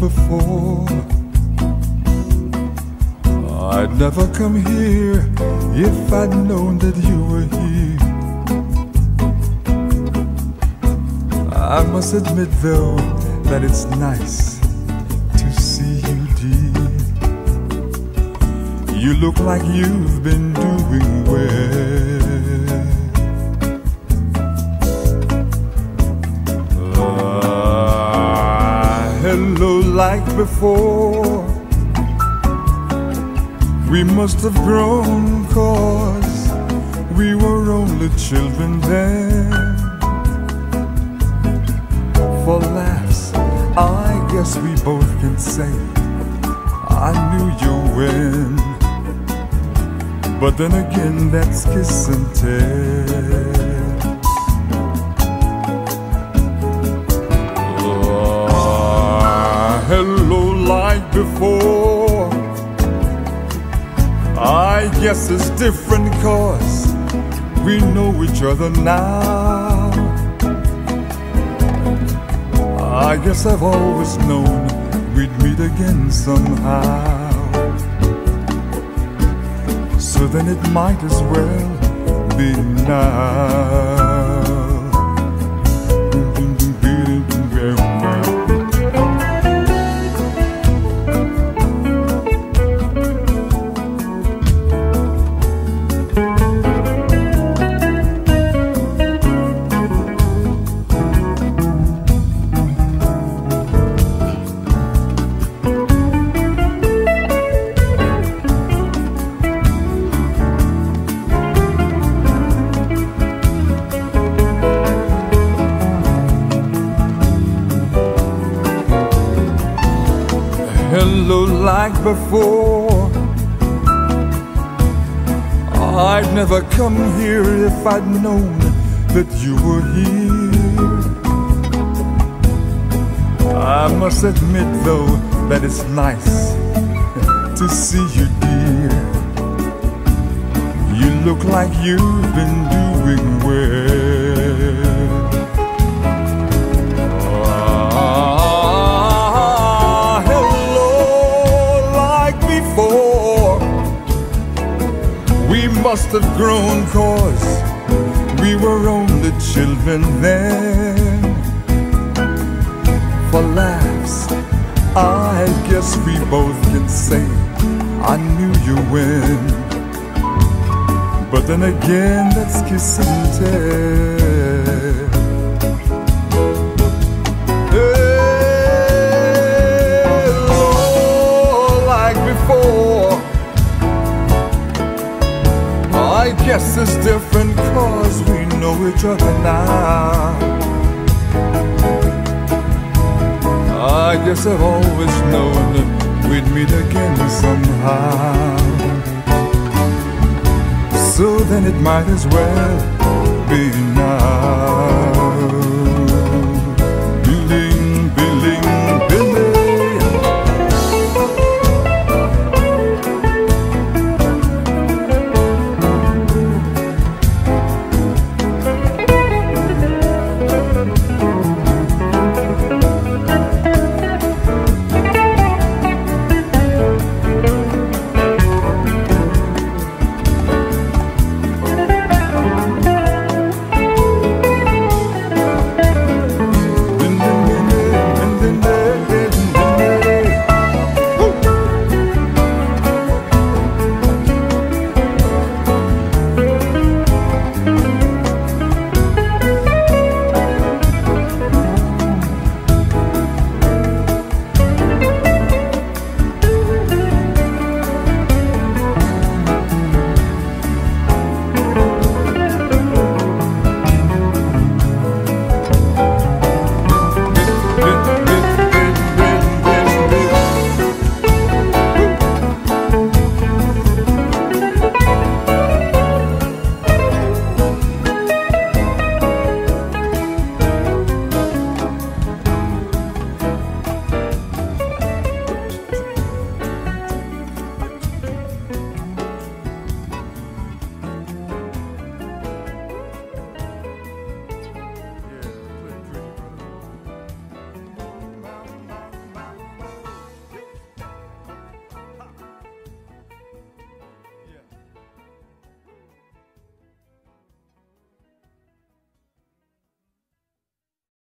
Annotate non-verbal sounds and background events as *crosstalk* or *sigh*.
before. I'd never come here if I'd known that you were here. I must admit, though, that it's nice to see you, dear. You look like you've been doing before. We must have grown, cause we were only children then. For laughs, I guess we both can say I knew you when. But then again, that's kiss and tell. I guess it's different cause we know each other now. I guess I've always known we'd meet again somehow. So then it might as well be now. Hello like before. I'd never come here if I'd known that you were here. I must admit, though, that it's nice *laughs* to see you, dear. You look like you've been doing well. Must have grown, cause we were only children then. For laughs, I guess we both can say I knew you when. But then again, that's kiss and tell. Hello, oh, like before. Guess it's different cause we know each other now. I guess I've always known we'd meet again somehow. So then it might as well